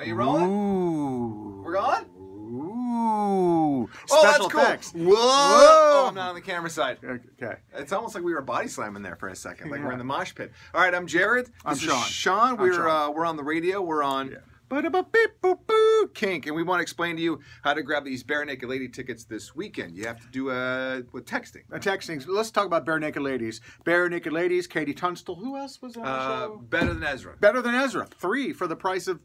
Are you rolling? Ooh. We're on? Ooh. Oh, Special that's cool. effects. Whoa. Whoa. Oh, I'm not on the camera side. Okay. It's almost like we were body slamming there for a second, like we're in the mosh pit. All right, I'm Jared. This I'm is Sean. Sean. I'm We're Sean. Uh, we're on the radio. We're on. Yeah. Kink, and we want to explain to you how to grab these Barenaked Lady tickets this weekend. You have to do uh, with texting. Uh, texting. Let's talk about Barenaked Ladies. Barenaked Ladies, KT Tunstall. Who else was on the Uh, show? better than Ezra. Better than Ezra. Three for the price of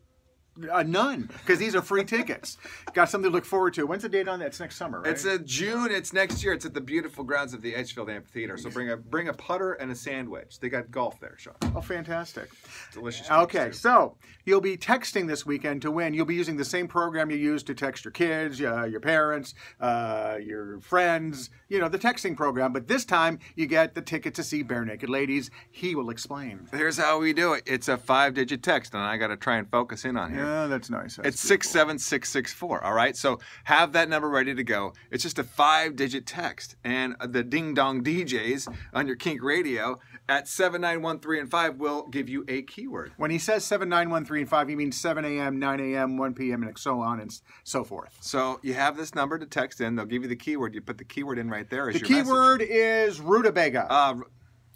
uh, none, because these are free tickets. Got something to look forward to. When's the date on that? It's next summer, right? It's a June. It's next year. It's at the beautiful grounds of the Edgefield Amphitheater. So bring a bring a putter and a sandwich. They got golf there, Sean. oh, fantastic. Delicious. Okay, so you'll be texting this weekend to win. You'll be using the same program you use to text your kids, uh, your parents, uh, your friends, you know, the texting program. But this time you get the ticket to see Barenaked Ladies. He will explain. Here's how we do it. It's a five-digit text, and I got to try and focus in on here. That's nice. That's It's six seven six six four. All right, so have that number ready to go. It's just a five-digit text, and the Ding Dong DJs on your Kink Radio at seven nine one three and five will give you a keyword. When he says 7, 9, 1, 3, and 5, he means 7 a.m., 9 a.m., 1 p.m., and so on and so forth. So you have this number to text in. They'll give you the keyword. You put the keyword in right there as The your message. keyword is rutabaga. Uh,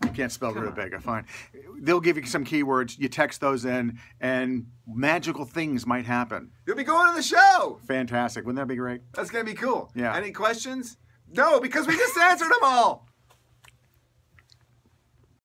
you can't spell rutabaga, fine. They'll give you some keywords. You text those in, and magical things might happen. you'll be going to the show. Fantastic. Wouldn't that be great? That's gonna be cool. Yeah. Any questions? No, because we just answered them all.